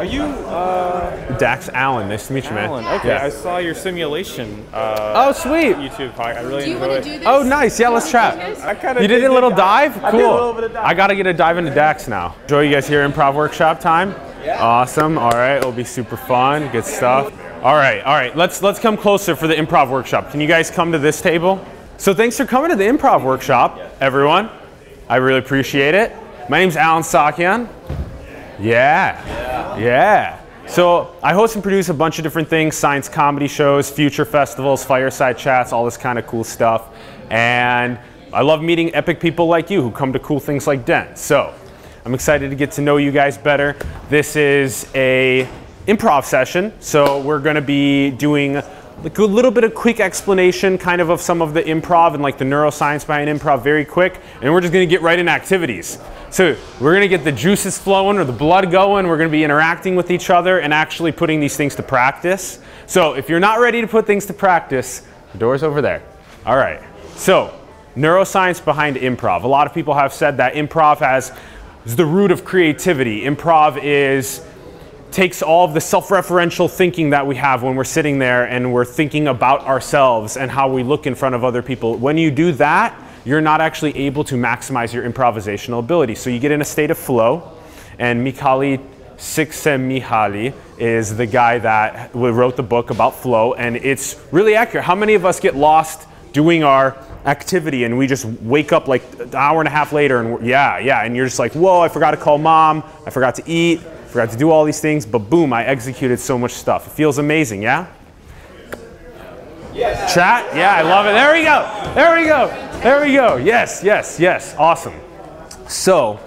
Are you uh, Dax Allen. Nice to meet you, man. Okay, Yeah. I saw your simulation. Uh, Oh, sweet. YouTube podcast. I really Do you enjoy it. do this? Oh, nice. Yeah, let's chat. I kinda You did a little dive? Cool. I did a little bit of dive. I got to get a dive into Dax now. Enjoy you guys here improv workshop time? Yeah. Awesome. All right, it'll be super fun. Good stuff. All right, all right. Let's let's come closer for the improv workshop. Can you guys come to this table? So thanks for coming to the improv workshop, everyone. I really appreciate it. My name's Allen Saakyan. Yeah. Yeah. So I host and produce a bunch of different things, science comedy shows, future festivals, fireside chats, all this kind of cool stuff. And I love meeting epic people like you who come to cool things like Dent. So I'm excited to get to know you guys better. This is a improv session, so we're going to be doing like a little bit of quick explanation kind of of some of the improv and like the neuroscience behind improv very quick and we're just going to get right into activities. So we're going to get the juices flowing or the blood going we're going to be interacting with each other and actually putting these things to practice. So if you're not ready to put things to practice the door's over there. All right. So neuroscience behind improv. A lot of people have said that improv has is the root of creativity. Improv is takes all of the self-referential thinking that we have when we're sitting there and we're thinking about ourselves and how we look in front of other people. When you do that, you're not actually able to maximize your improvisational ability. So you get in a state of flow, and Mihaly Csikszentmihalyi is the guy that wrote the book about flow, and it's really accurate. How many of us get lost doing our activity and we just wake up like an hour and a half later and yeah, yeah, and you're just like, whoa, I forgot to call mom, I forgot to eat, forgot to do all these things, but boom, I executed so much stuff. It feels amazing, yeah? Yes. Chat? Yeah, I love it. There we go. There we go. There we go. Yes, yes, yes. Awesome. So,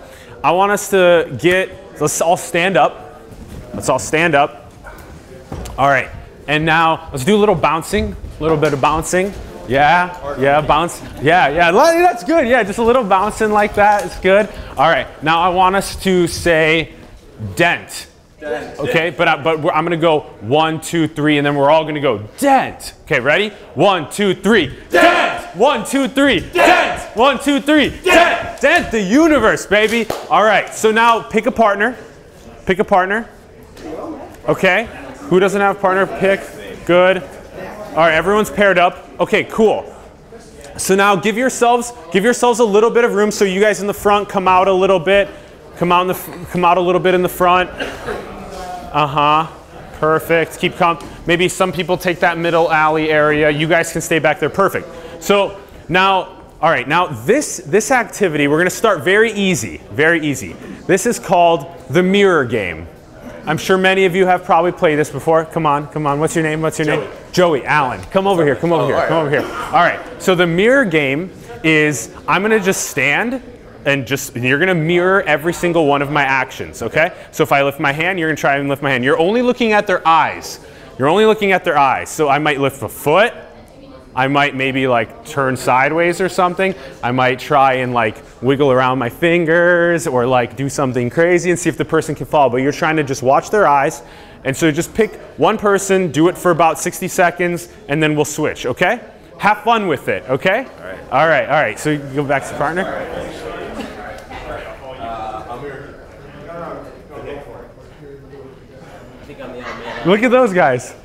I want us to get, let's all stand up. Let's all stand up. All right. And now let's do a little bouncing, a little bit of bouncing. Yeah, yeah, bounce. Yeah, yeah, that's good. Yeah, just a little bouncing like that. It's good. All right. Now I want us to say dent. Okay, but, I, but we're, I'm gonna go one, two, three, and then we're all gonna go dent. Okay, ready? One, two, three. Dent. One, two, three. Dent. One, two, three. Dent. Dent the universe, baby. All right. So now pick a partner. Pick a partner. Okay. Who doesn't have a partner? Pick. Good. All right. Everyone's paired up. Okay. Cool. So now give yourselves give yourselves a little bit of room. So you guys in the front come out a little bit. Come out in the come out a little bit in the front. Uh huh. Perfect. Keep calm. Maybe some people take that middle alley area. You guys can stay back there. Perfect. So now, all right. Now this this activity we're going to start very easy. Very easy. This is called the mirror game. I'm sure many of you have probably played this before. Come on, come on. What's your name? What's your name? Joey Allen. Come over here. Come over here. Come over here. All right. So the mirror game is I'm going to just stand and just you're going to mirror every single one of my actions, okay? So if I lift my hand, you're going to try and lift my hand. You're only looking at their eyes. You're only looking at their eyes. So I might lift a foot. I might maybe like turn sideways or something. I might try and like wiggle around my fingers or like do something crazy and see if the person can follow. But you're trying to just watch their eyes. And so just pick one person, do it for about 60 seconds, and then we'll switch, okay? Have fun with it, okay? All right. All right, all right. So you go back to the partner. I think I'm the odd man out. Look at those guys.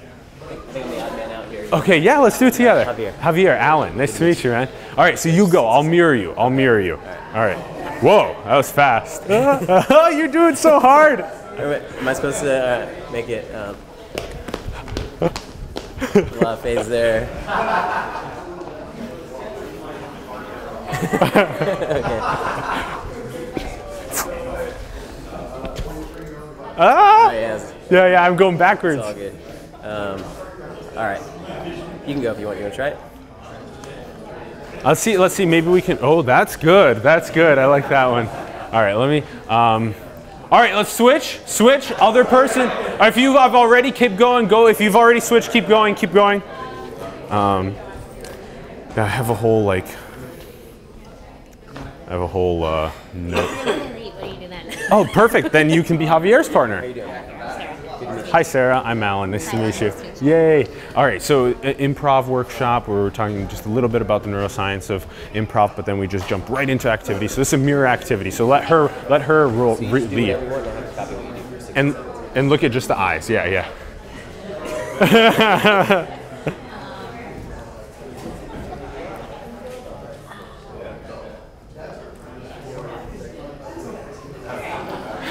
I think I'm the odd man out here. Okay, yeah, let's do it together. Javier. Javier, Allen, nice to meet you, man. All right, so you go. I'll mirror you. I'll mirror you. All right. Whoa, that was fast. You're doing so hard. Am I supposed to uh, make it? Um, a lot of phase there. Ah! Oh, it's, Yeah, yeah, I'm going backwards. it's all good. Um, all right, you can go if you want. You want to try it? Let's see. Let's see. Maybe we can. Oh, that's good. That's good. I like that one. All right. Let me. Um, all right. Let's switch. Switch. Other person. If you have already, keep going. Go. If you've already switched, keep going. Keep going. Um, I have a whole like. I have a whole uh, note. What do you do then? Oh, perfect. Then you can be Javier's partner. How you doing? Hi, Sarah. I'm Allen. Nice to meet you. Yay. All right. So, uh, improv workshop. Where we're talking just a little bit about the neuroscience of improv, but then we just jump right into activity. So this is a mirror activity. So let her let her roll re- lead. whatever you want. Don't have to copy what you do for a second. And And look at just the eyes. Yeah, yeah.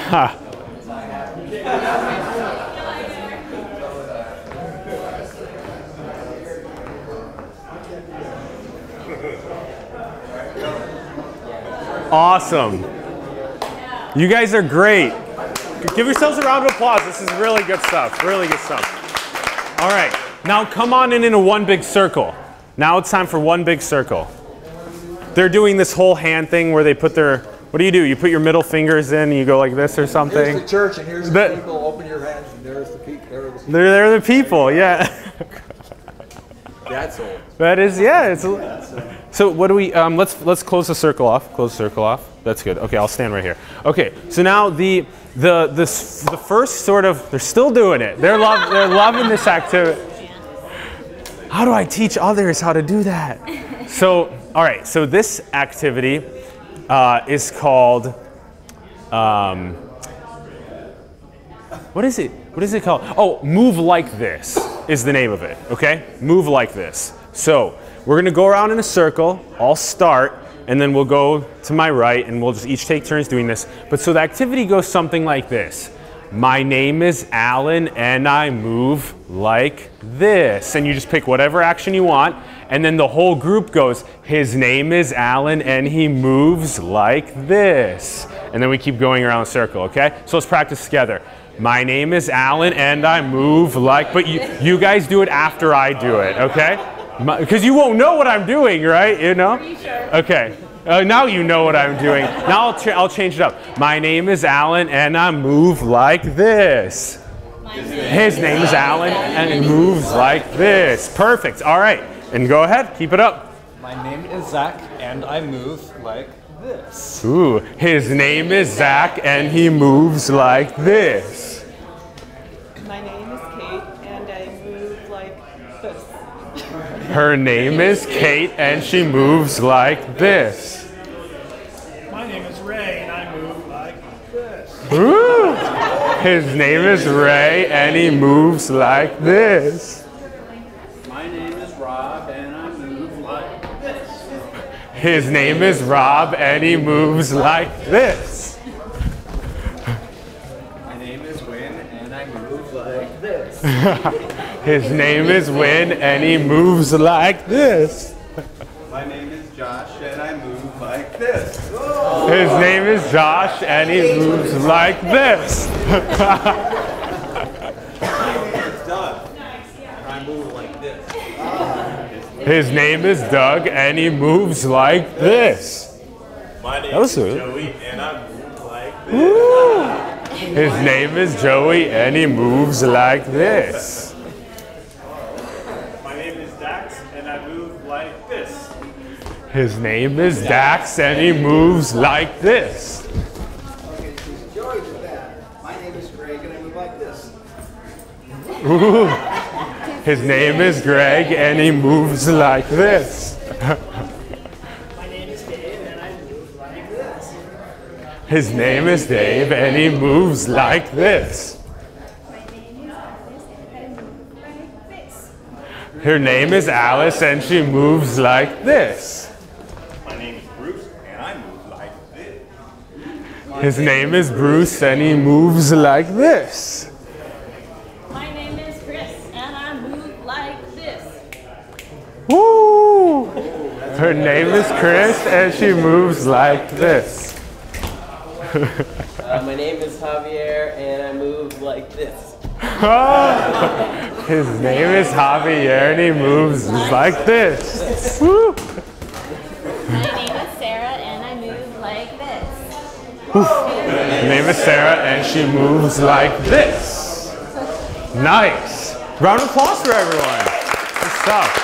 Ha. Awesome. You guys are great. Give yourselves a round of applause. This is really good stuff. Really good stuff. All right. Now come on in into one big circle. Now it's time for one big circle. They're doing this whole hand thing where they put their what do you do? You put your middle fingers in and you go like this or something? Here's the church and here's the That- people. Open your hands and there's the people. There are the people. They're, they're the people, yeah. That's old. That is, yeah. It's so. What do we? Um, let's let's close the circle off. Close the circle off. That's good. Okay, I'll stand right here. Okay. So now the the the first sort of they're still doing it. They're love they're loving this activity. How do I teach others how to do that? So all right. So this activity uh, is called. Um, what is it? What is it called? Oh, move like this is the name of it. Okay? Move like this. So we're gonna go around in a circle. I'll start, and then we'll go to my right, and we'll just each take turns doing this. But so the activity goes something like this. My name is Allen, and I move like this. And you just pick whatever action you want, and then the whole group goes, His name is Allen, and he moves like this. And then we keep going around the circle, okay? So let's practice together. My name is Allen, and I move like, but you, you guys do it after I do it, okay? Because you won't know what I'm doing, right? You know? Okay. Uh, now you know what I'm doing. Now I'll, ch- I'll change it up. My name is Allen, and I move like this. His name is Allen, and he moves like this. Perfect. All right. And go ahead. Keep it up. My name is Zach, and I move like this. Ooh. His name is Zach, and he moves like this. Her name is Kate, and she moves like this. My name is Ray, and I move like this. Ooh. His name is Ray, and he moves like this. My name is Rob, and I move like this. His name is Rob, and he moves like this. My name is Win, and I move like this. His name is Win, and he moves like this. My name is Josh, and I move like this. His name is Josh, and he moves like this. Doug, and I move like this. His name is Doug, and he moves like this. My name is. Joey, and I move like this. His name is Joey, and he moves like this. My name is Dax, and I move like this. His name is Dax, and he moves like this. Ooh. His name is Greg, and he moves like this. His name is Dave, and he moves like this. Her name is Alice, and she moves like this. My name is Bruce, and I move like this. His name is Bruce, and he moves like this. My name is Chris, and I move like this. Woo! Her name is Chris, and she moves like this. Uh, my name is Javier, and I move like this. His name is Javier, and he moves like this. Her name is Sarah, and she moves like this. Nice. Round of applause for everyone. Good stuff.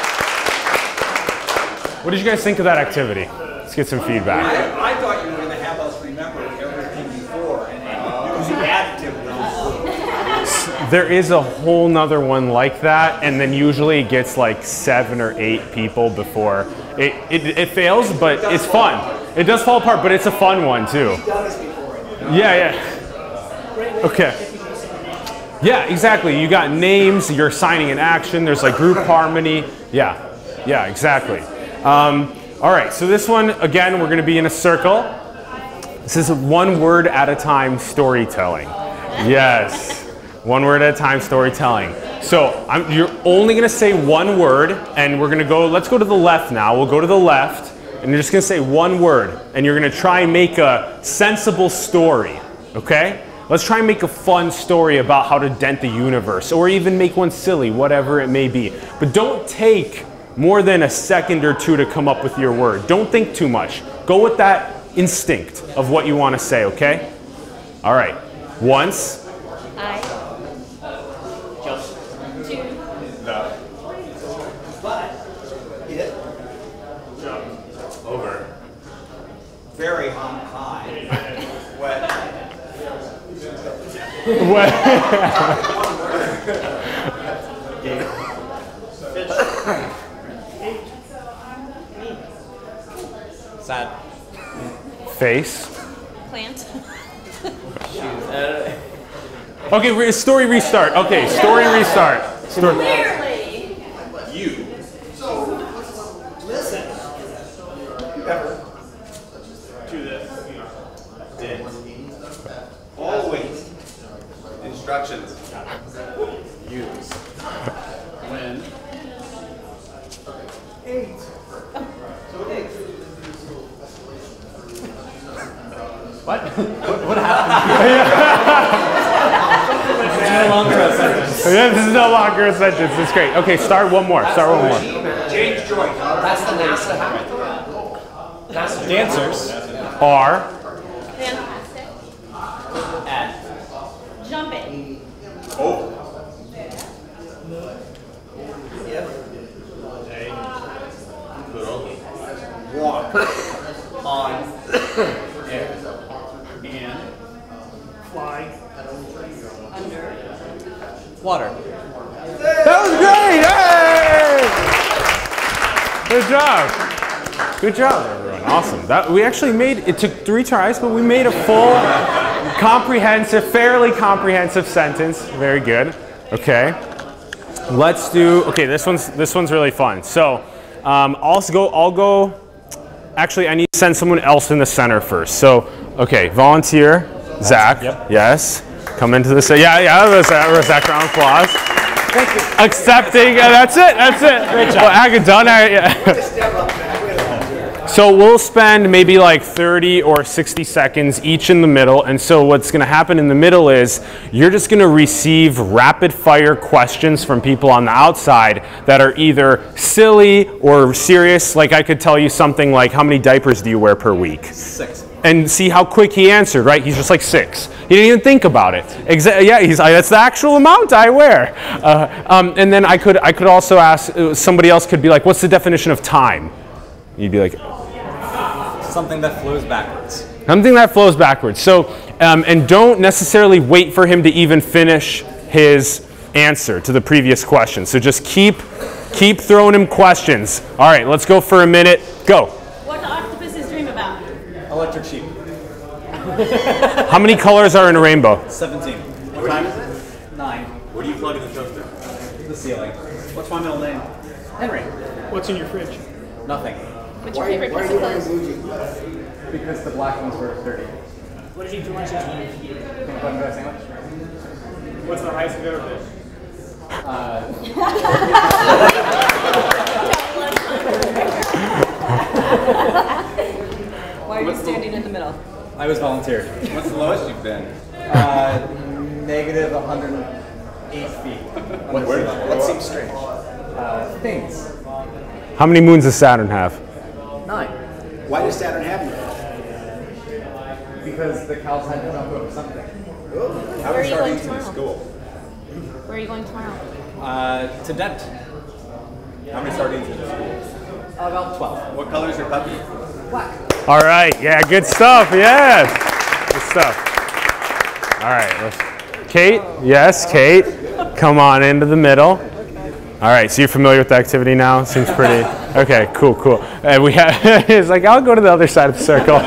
What did you guys think of that activity? Let's get some feedback. I, I thought you were going to have us remember everything before and then do the additive. There is a whole nother one like that, and then usually it gets like seven or eight people before it, it, it fails, but it's fun. It does fall apart, but it's a fun one too. Yeah, yeah. Okay. Yeah, exactly. You got names, you're signing an action, there's like group harmony. Yeah, yeah, exactly. Um, all right, so this one, again, we're gonna be in a circle. This is one word at a time storytelling. Yes, one word at a time storytelling. So I'm, you're only gonna say one word, and we're gonna go, let's go to the left now. We'll go to the left, and you're just gonna say one word, and you're gonna try and make a sensible story, okay? Let's try and make a fun story about how to dent the universe, or even make one silly, whatever it may be. But don't take more than a second or two to come up with your word. Don't think too much. Go with that instinct of what you want to say, okay? All right. Once, I. Two. It. Over. Very hum- high. Wet. Sad. face. Plant. Okay, re- story restart. Okay, story restart. Story. Clearly. You. Listen. Ever. Do this. Did. Always. Instructions. Use. When. eight. So What? what, what happened? no longer a sentence. Yeah, this is no longer a sentence. It's great. Okay, start one more. Start one more. James Joyce. That's the NASA hat. Dancers. R. Fantastic. At. Jump it. Walk. On. Air. And. Fly. under Water. That was great! Hey! Good job. Good job, everyone. Awesome. That we actually made. It took three tries, but we made a full, comprehensive, fairly comprehensive sentence. Very good. Okay. Let's do. Okay, this one's this one's really fun. So, um, I'll go. I'll go. Actually, I need to send someone else in the center first. So, okay, volunteer, Zach. Yep. Yes. Come into the center. Yeah, yeah. There's a, Zach round of applause. Accepting. uh, that's it. That's it. Great job. Well, Agadon, I- yeah. So we'll spend maybe like 30 or 60 seconds each in the middle. And so what's going to happen in the middle is you're just going to receive rapid fire questions from people on the outside that are either silly or serious. Like I could tell you something like, how many diapers do you wear per week? Six. and see how quick he answered, right? He's just like six. He didn't even think about it. Exa- yeah, he's that's the actual amount I wear. Uh, um, and then I could, I could also ask, uh, somebody else could be like, what's the definition of time? You'd be like, Something that flows backwards. something that flows backwards. So, um, and don't necessarily wait for him to even finish his answer to the previous question. So just keep, keep throwing him questions. All right, let's go for a minute. Go. What do octopuses dream about? Electric sheep. How many colors are in a rainbow? 17. What time is it? Nine. Where do you plug in the toaster? The ceiling. What's my middle name? Henry. What's in your fridge? Nothing. What's your favorite piece of clothes? Because the black ones were dirty. What did you eat for lunch this morning? What did sandwich? What's the highest you've ever been? Why are you standing in the middle? I was volunteered. What's the lowest you've been? Uh, negative 108 feet. What, What seems strange? uh, things. How many moons does Saturn have? Nine. Why does Saturn have you? Because the cows had to jump over something. How Where are you going sardines in tomorrow? school? Where are you going tomorrow? Uh, to Dent. How many sardines in the school? About 12. What color is your puppy? Black. All right, yeah, good stuff. Yes, good stuff. All right, let's- Kate. Yes, Kate. Come on into the middle. All right, so you're familiar with the activity now. Seems pretty. Okay, cool, cool. And we have. it's like I'll go to the other side of the circle.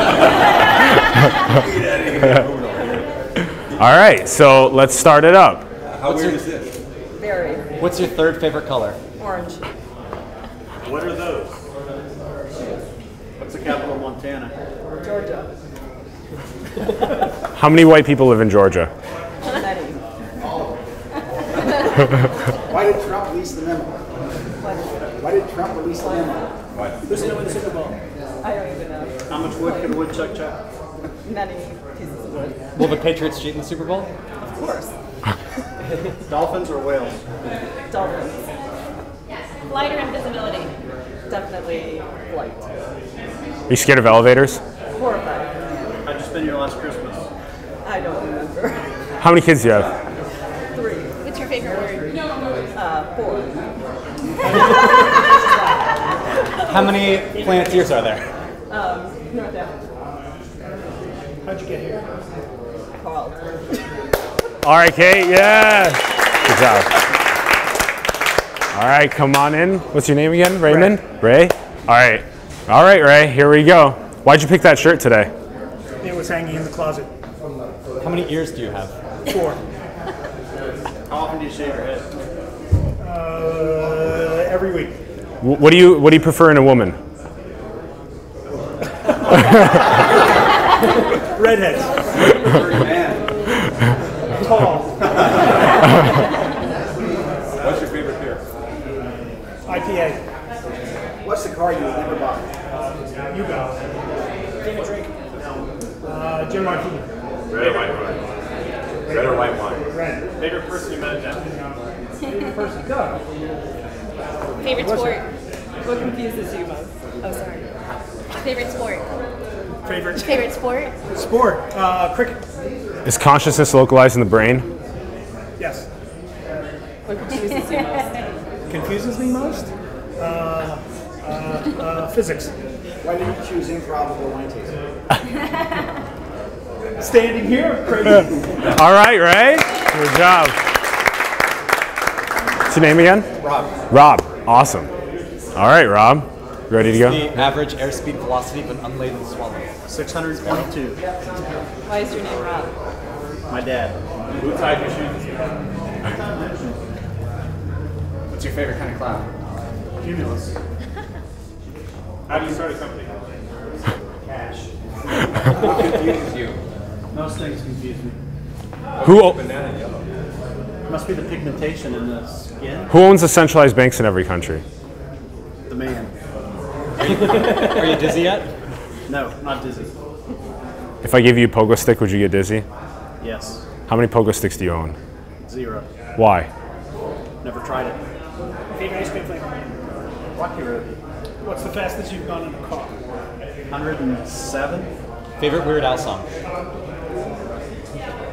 All right, so let's start it up. How What's weird your- is this? Very What's your third favorite color? orange. What are those? What's the capital of Montana? Georgia. How many white people live in Georgia? Many. Why did Trump release the memo? Why did Trump release the memo? Who's going to win the Super Bowl? I don't even know. How much wood can a woodchuck chop? Many pieces of wood. Will the Patriots cheat in the Super Bowl? Of course. Dolphins or whales? Dolphins. Yes. Flight or invisibility? Definitely flight. Are you scared of elevators? Horrified. How'd you spend your last Christmas? I don't remember. How many kids do you have? Three. What's your favorite word? Uh, four. How many Planeteers are there? Um, North Africa. How'd you get here? Called. All right, Kate. Yeah. Good job. All right, come on in. What's your name again? Raymond? Ray? All right. All right, Ray. Here we go. Why'd you pick that shirt today? It was hanging in the closet. How many ears do you have? Four. How often do you shave your head? Uh, every week. Wh- What do you What do you prefer in a woman? Redheads. Tall. What's your favorite beer? IPA. What's the car you would never buy? You go. Take a drink? Uh, gin martini. Red or white wine? Red or white wine? Red. Favorite person you met at Denver? Favorite person? Go. Favorite sport? What confuses you most? Oh, sorry. Favorite sport? Favorite Favorite sport? sport? Uh, cricket. Is consciousness localized in the brain? Yes. What confuses you most? Confuses me most? Uh, uh, uh, physics. Why did you choose improbable wine tasting? Standing here, crazy. All right, Ray. Good job. What's your name again? Rob. Rob. Awesome. All right, Rob. Ready to go? The average airspeed velocity of an unladen swallow. 622. Why is your name Rob? My dad. Who tied your shoes? What's your favorite kind of clown? Cumulus. How do you start a company? Cash. What confuses you? Most things confuse me. Who Banana yellow. Must be the pigmentation in the skin. Who owns the centralized banks in every country? The man. Are you dizzy yet? No, not dizzy. If I gave you a pogo stick, would you get dizzy? Yes. How many pogo sticks do you own? Zero. Why? Never tried it. Favorite ice cream flavor? Rocky Road. What's the fastest you've gone in a car? 107. Favorite Weird Al song?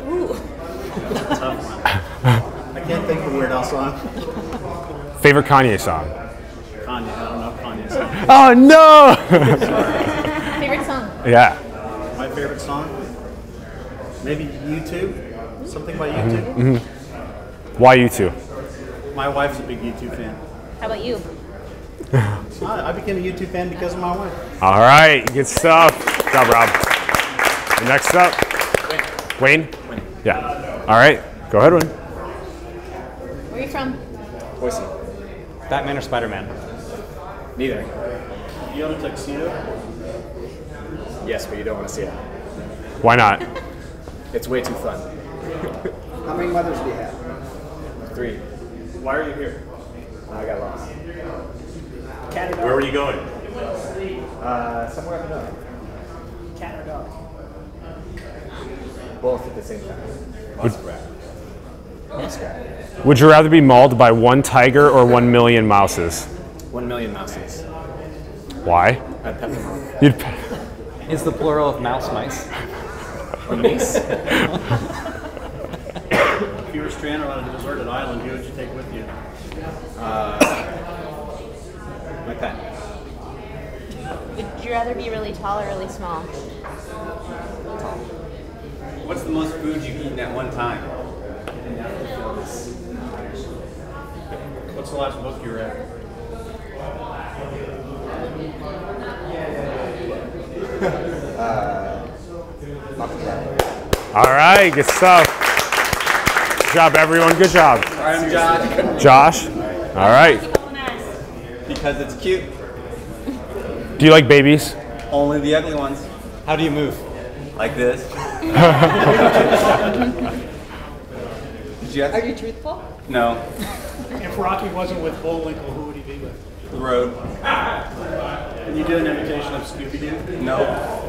Ooh. Tough one. I can't think of a Weird Al song. Favorite Kanye song? Kanye. I don't know Kanye's song. Oh no! Favorite song? yeah. My favorite song? Maybe U2? Something by U2? Mhm. Why U2? My wife's a big U2 fan. How about you? I, I became a U2 fan because of my wife. All right, good stuff. Good job, Rob. And next up, Wayne. Wayne. Yeah. All right, go ahead, Wayne. Where are you from? Boise. Batman or Spider Man? Neither. You own a tuxedo? Yes, but you don't want to see it. Why not? It's way too fun. How many mothers do you have? Three. Why are you here? I got lost. Cat or dog? Where were you going? Uh, somewhere up north. Cat or dog? Both at the same time. Muskrat. Muskrat. Would you rather be mauled by one tiger or one million mouses? One million mouses. Why? I'd pet them all. You'd p- Is the plural of mouse mice? Or mace. If you were stranded on a deserted island, who would you take with you? Uh, my pet. Would you rather be really tall or really small? Tall. What's the most food you've eaten at one time? What's the last book you read? All right, good stuff. Good job, everyone. Good job. I'm Josh. Josh. All right. Because it's cute. Do you like babies? Only the ugly ones. How do you move? Like this. Did you Are you truthful? No. If Rocky wasn't with Bullwinkle, who would he be with? The road. Can you do an imitation of Scooby Doo? No.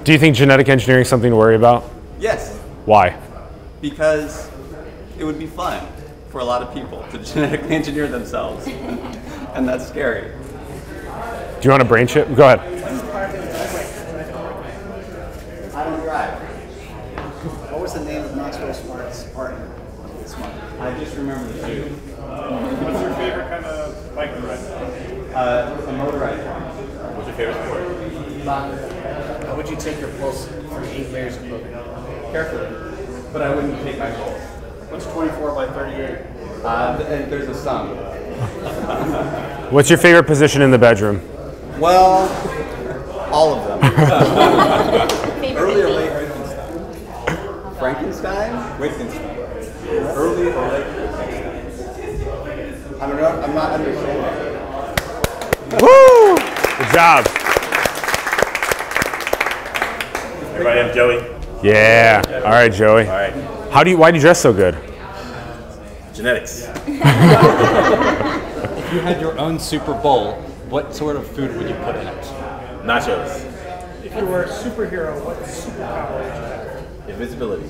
Do you think genetic engineering is something to worry about? Yes. Why? Because it would be fun for a lot of people to genetically engineer themselves. and that's scary. Do you want a brain chip? Go ahead. I don't drive. What was the name of Maxwell Smart's partner? Smart. I just remember the two. What's your favorite kind of bike to ride? Uh, a motorized one. What's your favorite sport? How would you take your pulse from eight layers of clothing? Carefully. But I wouldn't take my pulse. What's 24 by 38? Uh, th- and there's a sum. What's your favorite position in the bedroom? Well, all of them. Favorite Early or movie? late Frankenstein? Frankenstein? Wittgenstein. Early or late Wittgenstein? I don't know. I'm not understanding. Woo! Good job. Everybody, I'm Joey. Yeah. All right, Joey. All right. How do you? Why do you dress so good? Genetics. If you had your own Super Bowl, what sort of food would you put in it? Nachos. If you were a superhero, what superpower would you have? Invisibility.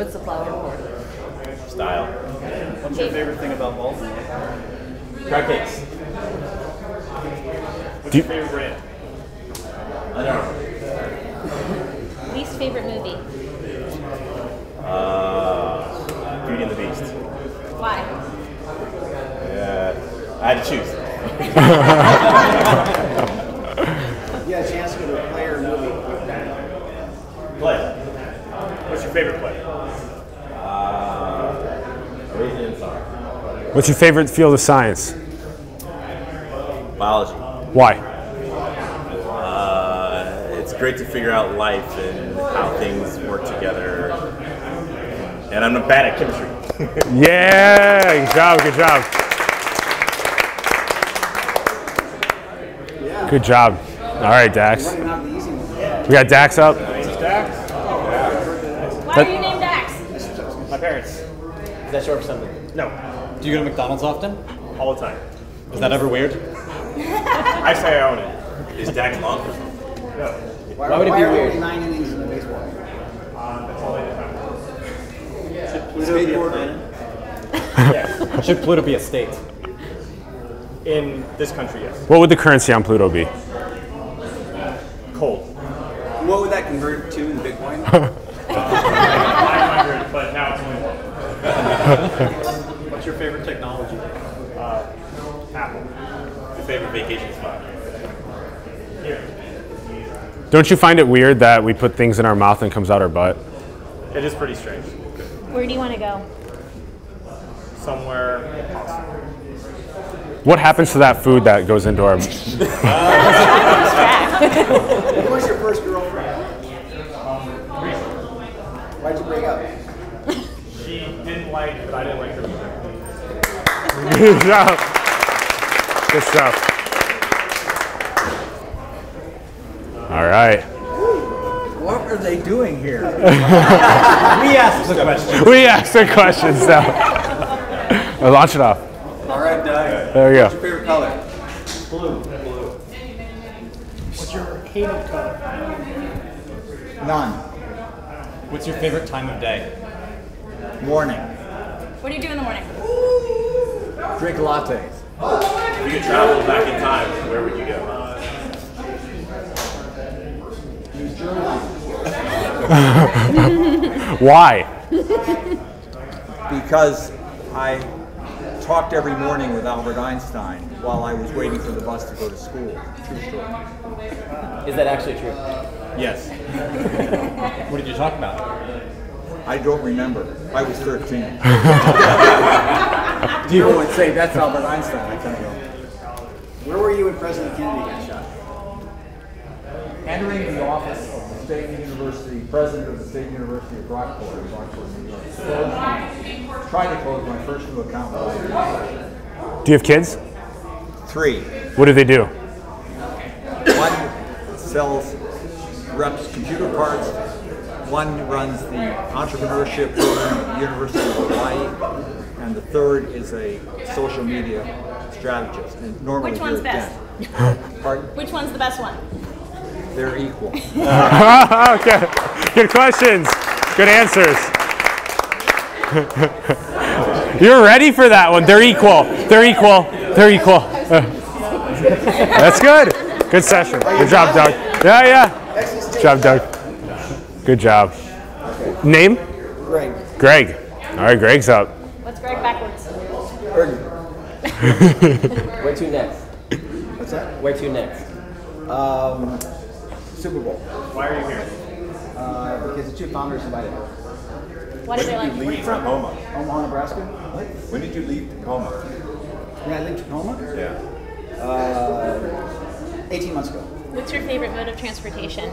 What's the flower? for? Style. What's your favorite thing about Baltimore? Crab cakes. What's your favorite brand? I don't know. Least favorite movie? Uh, Beauty and the Beast. Why? Uh, I had to choose. You had a chance to go to a play or a movie. Play. What's your favorite play? Uh, Raisin Song. What's your favorite field of science? Biology. Why? Uh, it's great to figure out life and how things work together. And I'm not bad at chemistry. Yeah. Good job. Good job. Good job. All right, Dax. Running out of the easy one. We got Dax up. Why are you named Dax? My parents. Is that short for something? No, Do you go to McDonald's often? all the time. Is that ever weird? I say I own it. Is Dax long for something? No, Why, would it why be are weird? only nine innings in the baseball? um, that's all I have. Pluto be a planet? Yes. Should Pluto be a state? In this country, yes. What would the currency on Pluto be? Cold. What would that convert to in Bitcoin? 500, but now it's only one. What's your favorite technology? Uh, Apple. Your favorite vacation spot? Here. Don't you find it weird that we put things in our mouth and comes out our butt? It is pretty strange. Where do you want to go? Somewhere awesome. What happens to that food that goes into our? Who was your first girlfriend? Why'd you break up? She didn't like, but I didn't like her either. Good job. Good stuff. All right. what are they doing here? We asked the question. We asked the questions now. Well, launch it off. All right, Doug. There you What's go. your favorite color? Blue. Blue. What's your hated color? None. What's your favorite time of day? Morning. What do you do in the morning? Drink lattes. If you could travel back in time, where would you go? Why? Because I talked every morning with Albert Einstein while I was waiting for the bus to go to school. True story. Is that actually true? Yes. What did you talk about? I don't remember. I was 13. People would say, that's Albert Einstein. I kind of Where were you when President Kennedy got shot? entering the office of the State University, president of the State University of Brockport, in Brockport, New York. Closed- Tried to close my first new account. Do you have kids? Three. What do they do? One sells, reps computer parts. One runs the entrepreneurship program at the University of Hawaii. And the third is a social media strategist. And normally Which one's they're best? dead. Pardon? Which one's the best one? They're equal. okay. Good questions. Good answers. You're ready for that one. They're equal. They're equal. They're equal. That's good. Good session. Good job, Doug. Yeah, yeah. Good job, Doug. Good job. Name? Greg. Greg. All right, Greg's up. What's Greg backwards? Where to next? What's that? Where to next? Um, Super Bowl. Why are you here? Uh, because the two founders invited me. What is it like? Leave from? Tacoma. Omaha, Nebraska. What? When did you leave Tacoma? When I lived in Tacoma, Yeah. uh, 18 months ago. What's your favorite mode of transportation?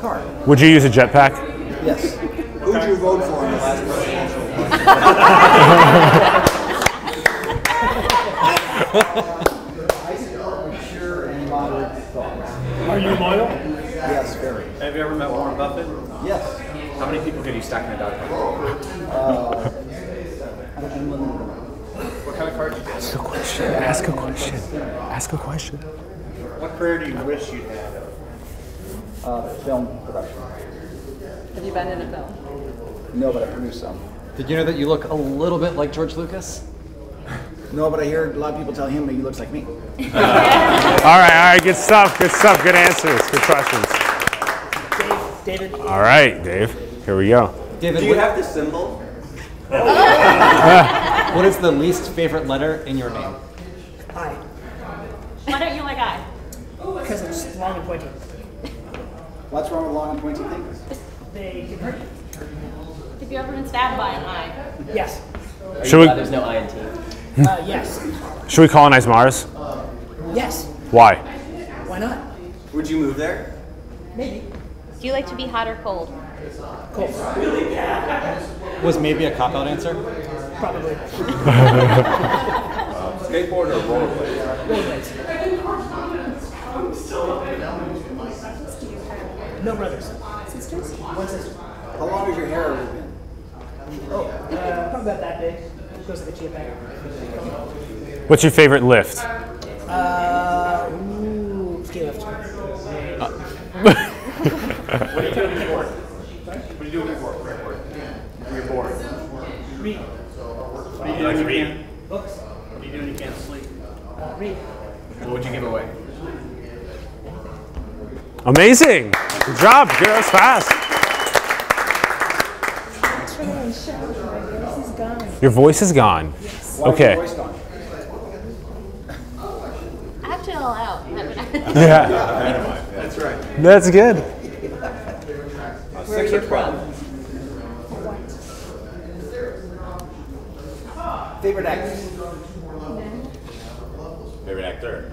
Car. Would you use a jetpack? Yes. Who'd you vote for in the last presidential election? Sure and moderate thoughts. Are you loyal? Yes, very. Have you ever met Warren Buffett? Yes. How many people can you stack in a dog park? Uh, I'm, I'm willing to go. What kind of car did you get? Ask a question. Ask a question. Ask a question. What career do you wish you'd had? Uh, film production. Have you been in a film? No, but I produced some. Did you know that you look a little bit like George Lucas? No, but I hear a lot of people tell him that he looks like me. All right, all right. Good stuff. Good stuff. Good answers. Good questions. David? All right, Dave. Here we go. David, Do you have the symbol? what is the least favorite letter in your name? Hi. Why don't you like I? Because it's long and pointy. What's wrong with long and pointy things? They can hurt you. Have you ever been stabbed by an eye? Yes. Are Should you we- glad there's no I in team? Uh, yes. Should we colonize Mars? Yes. Why? Why not? Would you move there? Maybe. Do you like to be hot or cold? Cool. Was maybe a cop out answer? Probably. Skateboard or rollerblade? Rollerblades. No brothers. Sisters? One sister. How long is your hair ever been? Oh, uh, probably about that big. Goes like a chia bag. What's your favorite lift? Uh, ooh, ski lift. What do you do when you're? What do you do when you're bored? Read. What do you do when read? Books. What do you do when you can't sleep? Uh, read. What would you give away? Amazing. Good job. Good. That fast. Your voice is gone. Why is Okay. your voice gone? Act it all out. Yeah. That's right. That's good. Where are you from? Favorite actress? Favorite actor?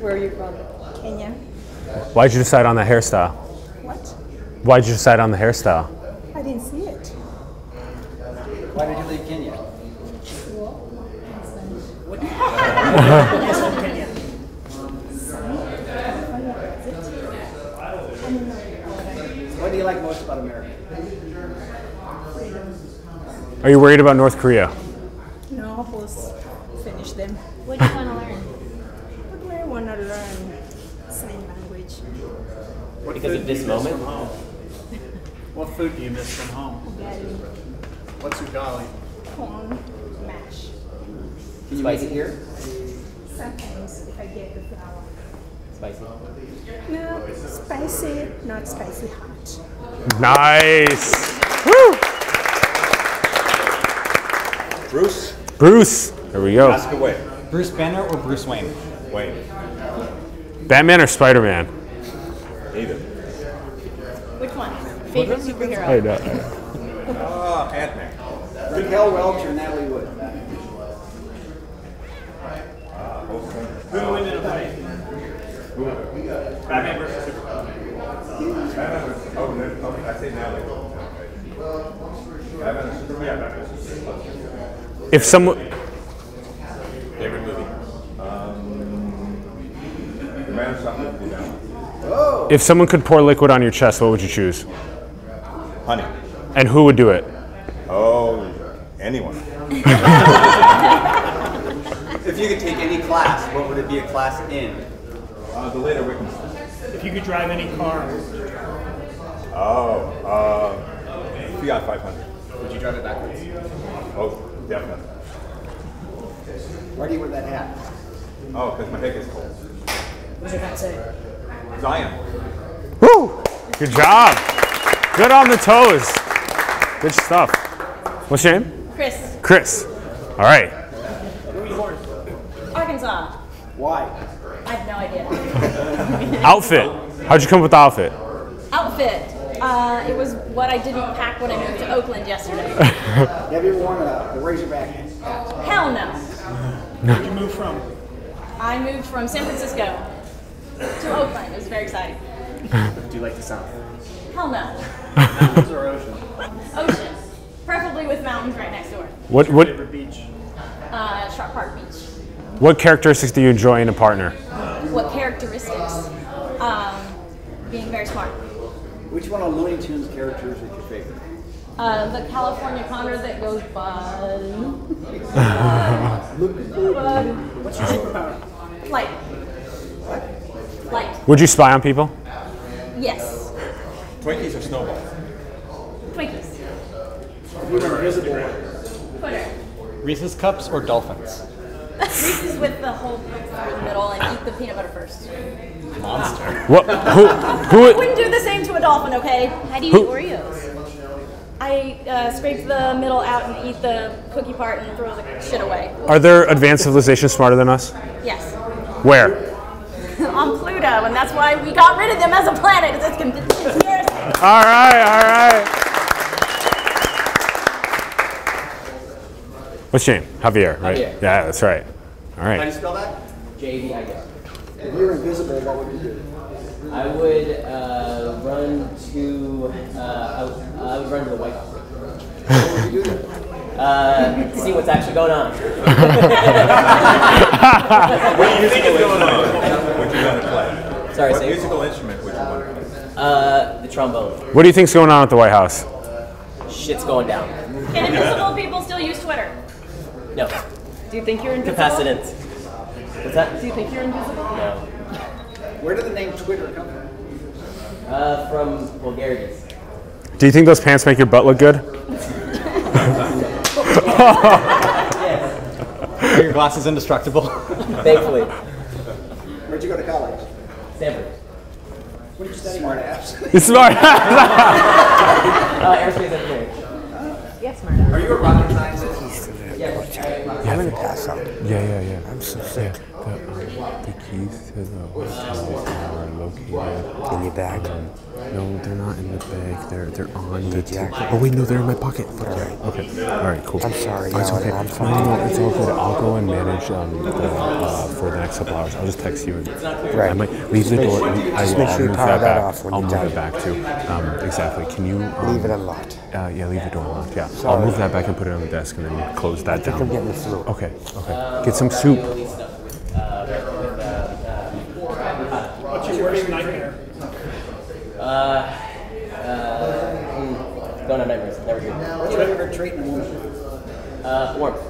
Where are you from? Kenya. Why'd you decide on the hairstyle? What? Why'd you decide on the hairstyle? I didn't see it. Why did you leave Kenya? Yes, from Kenya. What do you like most about America? Are you worried about North Korea? No, just finish them. What do you want to learn? What do I want to learn? Sign language. Because of this moment? What food do you miss from home? Ugali, What's ugali? corn, mash. Can you make it here? Sometimes if I get the flour. Spicy. No, spicy, not spicy hot. Nice. Woo. Bruce? Bruce. There we go. Ask away. Bruce Banner or Bruce Wayne? Wayne. Batman or Spider Man? Neither. Which one? Favorite superhero? I know. Ant-Man. Raquel Welch or Natalie Wood? Ah. Who would win in a fight? Batman versus Superman. Batman was, oh, no, I say now. Batman or Superman? Yeah, Batman. If someone, Favorite movie? Um, Man of Something to Do Now. if someone could pour liquid on your chest, what would you choose? Honey. And who would do it? Anyone. If you could take any class, what would it be a class in? Uh, the later Wickens. If you could drive any car, Oh, uh, Fiat 500. Would you drive it backwards? Oh, definitely. Why do you wear that hat? Oh, because my head gets cold. What's your hat say? Zion. Woo! Good job. Good on the toes. Good stuff. What's your name? Chris, Chris. All right. Arkansas. Why? I have no idea. Outfit. How'd you come up with the outfit? Outfit. Uh, it was what I didn't pack when I moved to Oakland yesterday. Have you ever worn a, a Razorback hat? Hell no. where'd you move from? I moved from San Francisco to Oakland. It was very exciting. Do you like the South? Hell no. Mountains or ocean? Ocean. Preferably with mountains right next door. What what Favorite beach? Uh, Shark Park Beach. what characteristics do you enjoy in a partner? What characteristics? Um, being very smart. Which one of Looney Tunes characters is your favorite? Uh, the California Condor that goes by. What's your superpower? Light. Light. Would you spy on people? Yes. Twinkies or snowballs? Twinkies. If you were. Reese's cups or dolphins? Reese's with the whole through the middle and eat the peanut butter first. Monster. What? Who? Who? would- Wouldn't do the same to a dolphin, okay? How do you Who- eat Oreos? I uh, scrape the middle out and eat the cookie part and throw the shit away. Are there advanced civilizations smarter than us? Yes. Where? On Pluto, and that's why we got rid of them as a planet. It's, con- it's conspiracy. All right, all right. What's your name? Javier, right? Javier. Yeah, that's right. All How do you spell that? JV, I guess. if you were invisible, what would you do? I would uh, run to. Uh, I, would, I would run to the White House. What would you do there? Uh, see what's actually going on. What do you think is going on? What you gonna play? Sorry, What say- musical instrument would you want to play? Uh, the trombone. What do you think's going on at the White House? Shit's going down. Can invisible people still use Twitter? No. Do you think you're invisible? Capacitance. What's that? Do you think you're invisible? No. Where did the name Twitter come from? Uh, from vulgarities. Do you think those pants make your butt look good? Are your glasses indestructible? Thankfully. Where'd you go to college? Stanford. What did you study? Smart apps. It's smart. Uh, aerospace engineering. Yes, smart. Are you a rocket scientist? I'm gonna pass out. Yeah, yeah, yeah. I'm so sick. The, um, the keys to the hotel. In your bag. No, they're not in the bag. They're they're on the jacket. Oh wait, no, they're in my pocket. Okay. Okay. All right. Cool. I'm sorry, Oh, it's Alan, okay. I'm No, fine. no, no, it's all good. I'll go and manage um, the, uh, for the next couple hours. I'll just text you. And, Right. I might leave the Just make door. sure- I, just make I'll sure you move power that that back. off when I'll you're move it back too. Um, exactly. Can you um, Leave it unlocked. Uh, yeah, leave the door unlocked. Yeah. Sorry. I'll move that back and put it on the desk, and then close that I think down. I'm getting the flu. Okay. Okay. Get some soup. Ravioli stuff uh, uh, What's your worst nightmare? don't have nightmares. Never good. What's your favorite trait in a woman? Uh, warmth.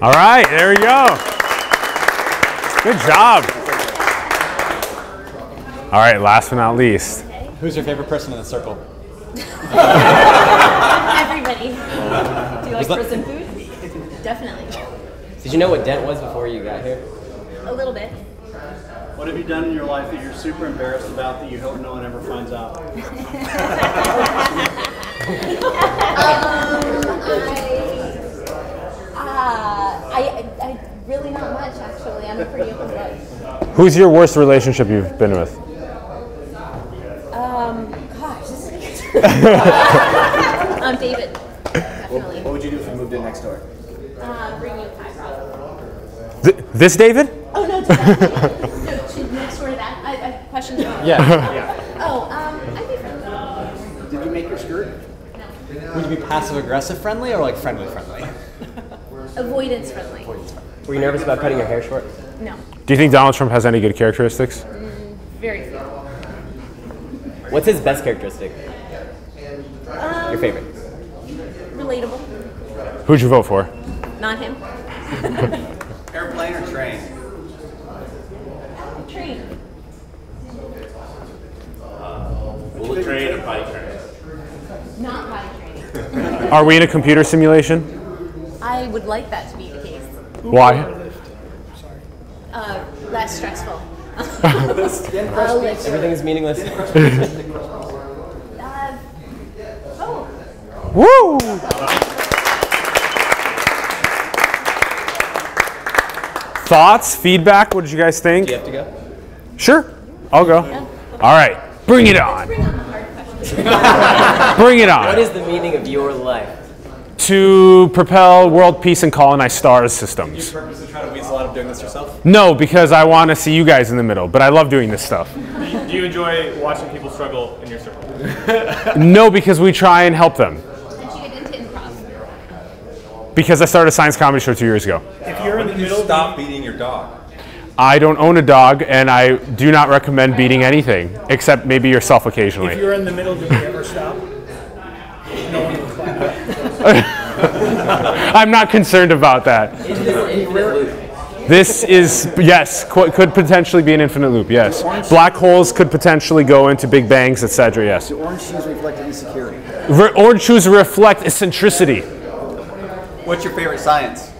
All right, there we go. Good job. All right, last but not least. Who's your favorite person in the circle? Everybody. Do you like that- prison food? Definitely. Did you know what Dent was before you got here? A little bit. What have you done in your life that you're super embarrassed about that you hope no one ever finds out? Uh, I, I, really not much actually. I'm a pretty open book. Who's your worst relationship you've been with? Um, gosh, this is Um, David. Definitely. What would you do if you moved in next door? uh, bring you a pie, probably. Th- this David? Oh no, to that. no, to next door to that questions? Yeah. Oh, um, I'd be friendly. Did you make your skirt? Would you be passive aggressive friendly or like friendly friendly? Avoidance friendly. Were you nervous about cutting your hair short? No, Do you think Donald Trump has any good characteristics? very few. What's his best characteristic? Um, Your favorite? Relatable. Who'd you vote for? Not him. Airplane or train? Train. Bullet train or potty train? Not potty training. Are we in a computer simulation? I would like that to be the case. Why? Uh, less stressful. Everything is meaningless. Uh, oh, Woo! Thoughts, feedback? What did you guys think? Do you have to go? Sure, I'll go. All right, bring it on. Bring it on. What is the meaning of your life? To propel world peace and colonize stars systems. purposely try to weasel out of doing this yourself? No, because I want to see you guys in the middle, but I love doing this stuff. Do you enjoy watching people struggle in your circle? No, because we try and help them. did you get into improv? Because I started a science comedy show two years ago. If you're in the When did you middle, stop beating your dog? I don't own a dog, and I do not recommend beating anything, except maybe yourself occasionally. if you're in the middle, do we ever stop? No one will clap. I'm not concerned about that. This is, yes, qu- could potentially be an infinite loop, yes. Black holes could potentially go into big bangs, etc., yes. Do orange shoes reflect insecurity? Re- orange shoes reflect eccentricity. What's your favorite science?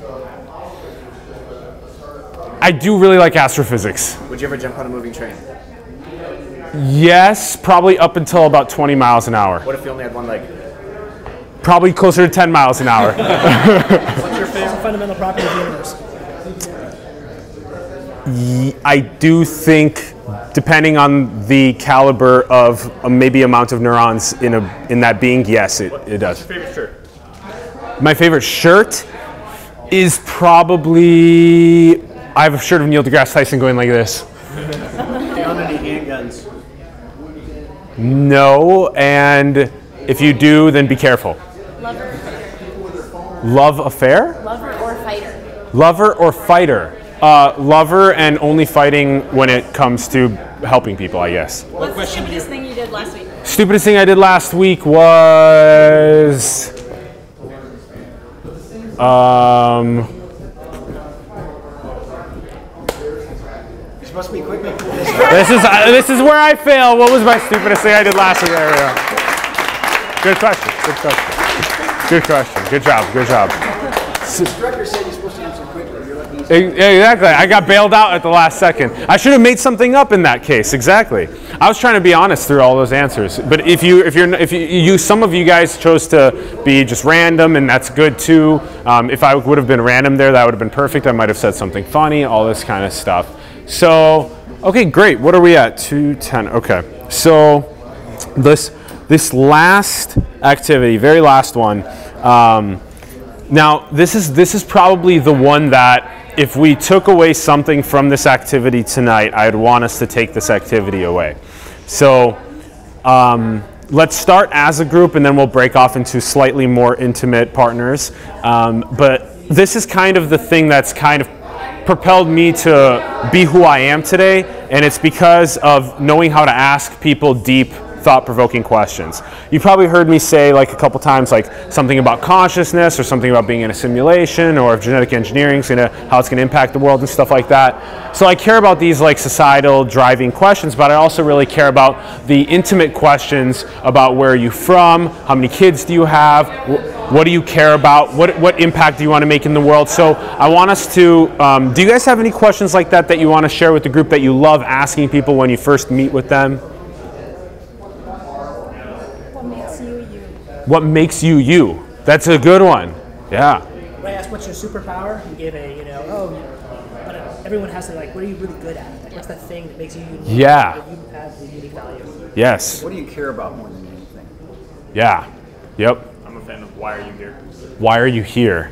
I do really like astrophysics. Would you ever jump on a moving train? Yes, probably up until about 20 miles an hour. What if you only had one leg? Probably closer to 10 miles an hour. What's your favorite fundamental property of the universe? I do think, depending on the caliber of uh, maybe amount of neurons in a in that being, yes, it, it does. Favorite shirt? My favorite shirt is probably I have a shirt of Neil deGrasse Tyson going like this. Do you own any handguns? No, and if you do, then be careful. Lover, Love affair? lover or fighter? Lover or fighter? Uh, lover and only fighting when it comes to helping people, I guess. What's the stupidest thing you did last week? Stupidest thing I did last week was. Um, You're supposed to be quick. this is uh, this is where I fail. What was my stupidest thing I did last week? There we go. Good question. Good question. Good question. Good job. Good job. The instructor said you're supposed to answer quickly. You're Exactly. I got bailed out at the last second. I should have made something up in that case. Exactly. I was trying to be honest through all those answers. But if you, if you're, if you, you some of you guys chose to be just random, and that's good too. Um, if I would have been random there, that would have been perfect. I might have said something funny, all this kind of stuff. So, okay, great. What are we at? Two ten. Okay. So, this this last activity, very last one. Um, now, this is this is probably the one that if we took away something from this activity tonight, I'd want us to take this activity away. So, um, let's start as a group, and then we'll break off into slightly more intimate partners. Um, but this is kind of the thing that's kind of propelled me to be who I am today, and it's because of knowing how to ask people deep thought-provoking questions. You probably heard me say like a couple times like something about consciousness or something about being in a simulation or if genetic engineering is gonna how it's gonna impact the world and stuff like that. So I care about these like societal driving questions, but I also really care about the intimate questions about where are you from, how many kids do you have, what do you care about, what what impact do you want to make in the world. So I want us to. Um, do you guys have any questions like that that you want to share with the group that you love asking people when you first meet with them? What makes you you? What makes you you? That's a good one. Yeah. When I asked what's your superpower, you gave a, you know, oh, but everyone has to like, what are you really good at? Like, what's that thing that makes you unique? Yeah. That you have the unique value. Yes. What do you care about more than anything? Yeah. Yep. I'm a fan of Why Are You Here? Why are you here?